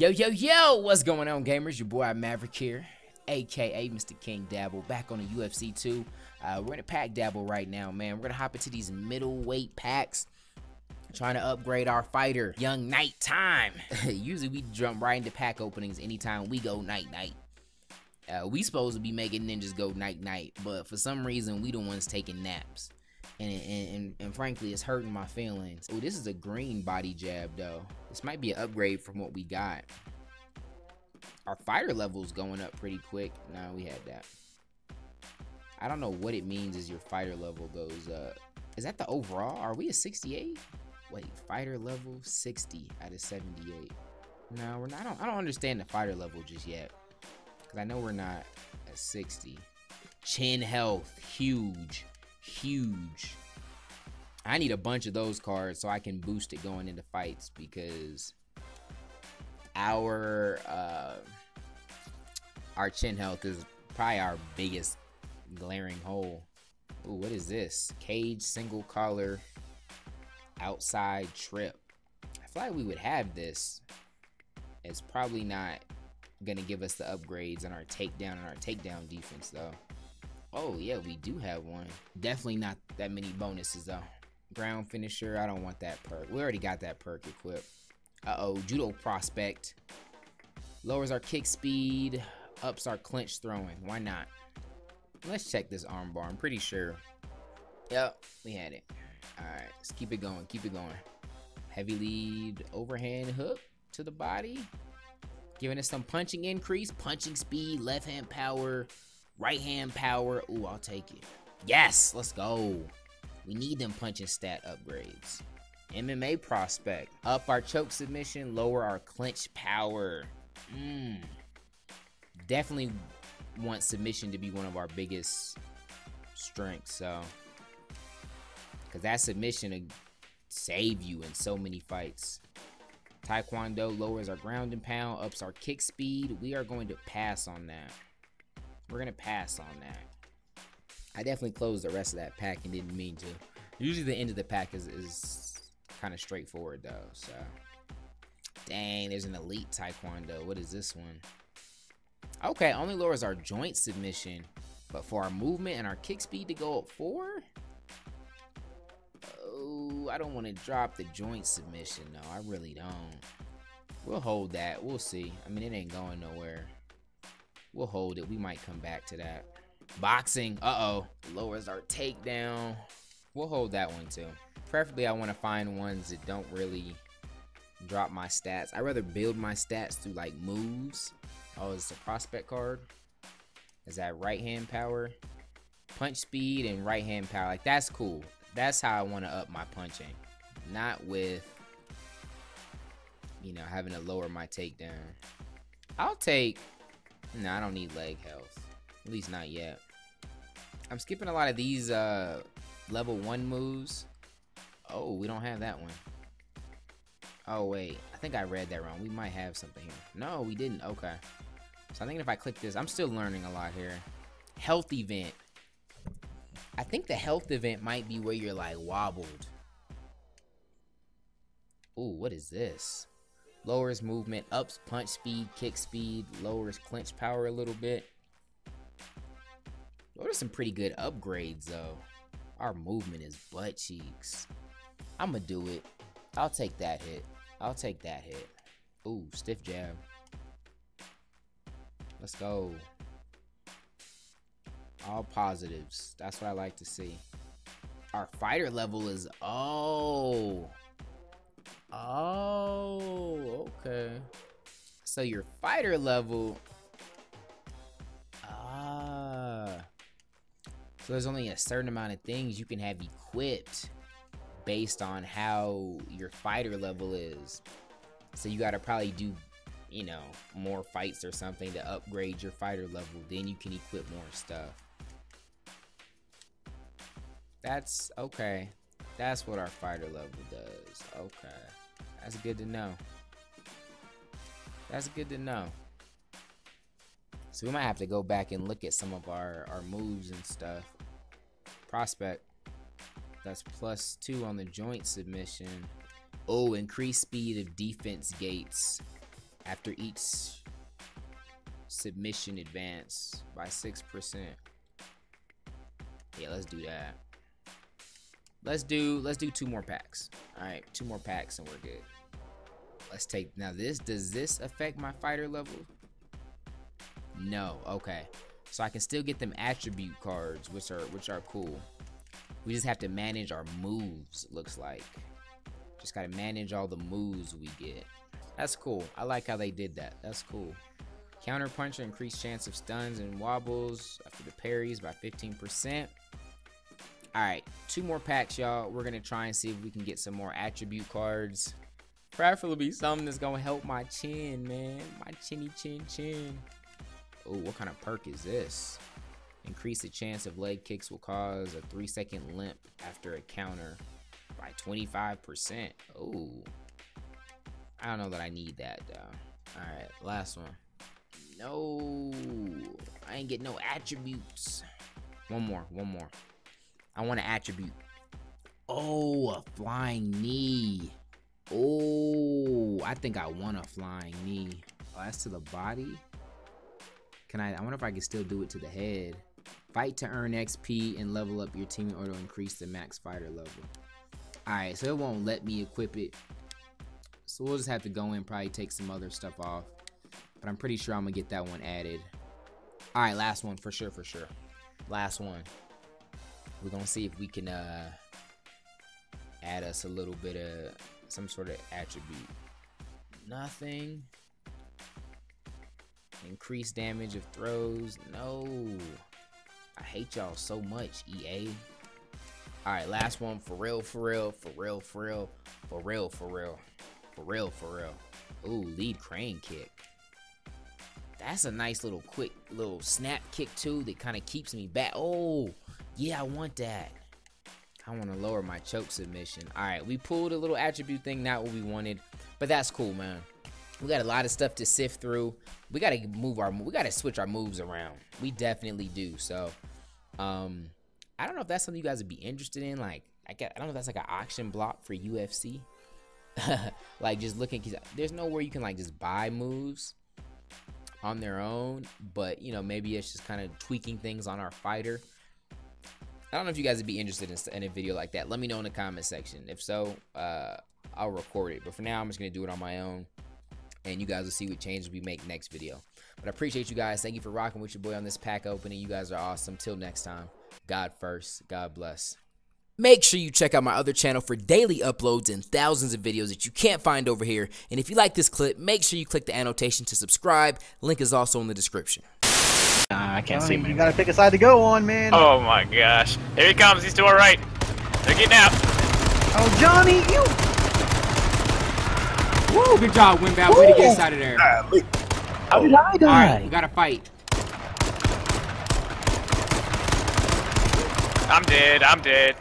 Yo, yo, yo, what's going on, gamers? Your boy Maverick here, aka Mr. King Dabble, back on the UFC 2. Uh, we're in a pack dabble right now, man. We're gonna hop into these middleweight packs, trying to upgrade our fighter, Young Night Time. Usually we jump right into pack openings anytime we go night night. Uh, we supposed to be making ninjas go night night, but for some reason we the ones taking naps. And, and, and, and frankly, it's hurting my feelings. Oh, this is a green body jab, though. This might be an upgrade from what we got. Our fighter level's going up pretty quick. Now we had that. I don't know what it means as your fighter level goes up. Is that the overall? Are we a 68? Wait, fighter level 60 out of 78. No, we're not. I don't, I don't understand the fighter level just yet. Because I know we're not at 60. Chin health, huge huge. I need a bunch of those cards so I can boost it going into fights because our uh, our chin health is probably our biggest glaring hole. Ooh, what is this? Cage single collar outside trip. I feel like we would have this. It's probably not gonna give us the upgrades on our takedown and our takedown defense though. Oh, yeah, we do have one. Definitely not that many bonuses, though. Ground finisher, I don't want that perk. We already got that perk equipped. Uh-oh, judo prospect. Lowers our kick speed, ups our clinch throwing. Why not? Let's check this armbar. I'm pretty sure. Yep, we had it. All right, let's keep it going. Keep it going. Heavy lead, overhand hook to the body. Giving us some punching increase, punching speed, left hand power, Right hand power. Ooh, I'll take it. Yes, let's go. We need them punching stat upgrades. MMA prospect. Up our choke submission, lower our clinch power. Mmm. Definitely want submission to be one of our biggest strengths, so. Because that submission will save you in so many fights. Taekwondo lowers our ground and pound, ups our kick speed. We are going to pass on that. We're gonna pass on that. I definitely closed the rest of that pack and didn't mean to. Usually the end of the pack is, is kind of straightforward though, so. Dang, there's an elite taekwondo. What is this one? Okay, only lowers our joint submission, but for our movement and our kick speed to go up four? Oh, I don't want to drop the joint submission, no, I really don't. We'll hold that, we'll see. I mean, it ain't going nowhere. We'll hold it. We might come back to that. Boxing. Uh-oh. Lowers our takedown. We'll hold that one too. Preferably, I want to find ones that don't really drop my stats. I'd rather build my stats through like moves. Oh, it's a prospect card. Is that right hand power? Punch speed and right hand power. Like, that's cool. That's how I want to up my punching. Not with, you know, having to lower my takedown. I'll take no, I don't need leg health. At least not yet. I'm skipping a lot of these uh, level 1 moves. Oh, we don't have that one. Oh, wait. I think I read that wrong. We might have something here. No, we didn't. Okay. So I think if I click this, I'm still learning a lot here. Health event. I think the health event might be where you're like wobbled. Ooh, what is this? Lowers movement, ups punch speed, kick speed, lowers clinch power a little bit. Those are some pretty good upgrades though. Our movement is butt cheeks. I'ma do it. I'll take that hit. I'll take that hit. Ooh, stiff jab. Let's go. All positives. That's what I like to see. Our fighter level is oh Oh. So your fighter level. Ah. So there's only a certain amount of things you can have equipped based on how your fighter level is. So you gotta probably do, you know, more fights or something to upgrade your fighter level. Then you can equip more stuff. That's okay. That's what our fighter level does. Okay. That's good to know. That's good to know. So we might have to go back and look at some of our, our moves and stuff. Prospect. That's plus two on the joint submission. Oh, increased speed of defense gates after each submission advance by 6%. Yeah, let's do that. Let's do let's do two more packs. All right, two more packs and we're good. Let's take now this does this affect my fighter level? No. Okay. So I can still get them attribute cards which are which are cool. We just have to manage our moves, looks like. Just got to manage all the moves we get. That's cool. I like how they did that. That's cool. Counter puncher, increased chance of stuns and wobbles after the parries by 15%. All right, two more packs, y'all. We're to try and see if we can get some more attribute cards. Preferably be something that's to help my chin, man. My chinny chin chin. Oh, what kind of perk is this? Increase the chance of leg kicks will cause a three second limp after a counter by 25%. Oh, I don't know that I need that though. All right, last one. No, I ain't get no attributes. One more, one more. I want an attribute. Oh, a flying knee. Oh, I think I want a flying knee. Oh, that's to the body. Can I? I wonder if I can still do it to the head. Fight to earn XP and level up your team in order to increase the max fighter level. Alright, so it won't let me equip it. So we'll just have to go in probably take some other stuff off. But I'm pretty sure I'm to get that one added. Alright, last one for sure, for sure. Last one. We're to see if we can uh, add us a little bit of some sort of attribute. Nothing. Increased damage of throws. No. I hate y'all so much, EA. All right, last one for real, for real, for real, for real, for real, for real, for real, for real. Ooh, lead crane kick. That's a nice little quick little snap kick too that kind of keeps me back. Oh, yeah, I want that. I want to lower my choke submission. All right, we pulled a little attribute thing, not what we wanted, but that's cool, man. We got a lot of stuff to sift through. We got to move our, we got to switch our moves around. We definitely do. So, um, I don't know if that's something you guys would be interested in. Like, I get, I don't know if that's like an auction block for UFC. like just looking, cause there's nowhere you can like just buy moves on their own. But you know, maybe it's just kind of tweaking things on our fighter. I don't know if you guys would be interested in, in, a video like that. Let me know in the comment section. If so, uh, I'll record it. But for now, I'm just gonna do it on my own and you guys will see what changes we make next video. But I appreciate you guys. Thank you for rocking with your boy on this pack opening. You guys are awesome. Till next time, God first. God bless. Make sure you check out my other channel for daily uploads and thousands of videos that you can't find over here. And if you like this clip, make sure you click the annotation to subscribe. Link is also in the description. Nah, I can't Johnny, see You me. gotta pick a side to go on, man. Oh my gosh. Here he comes. He's to our right. They're getting out. Oh, Johnny, you. Woo, good job, Winbow. Way to get us out of there. How did I All die? right, we gotta fight. I'm dead. I'm dead.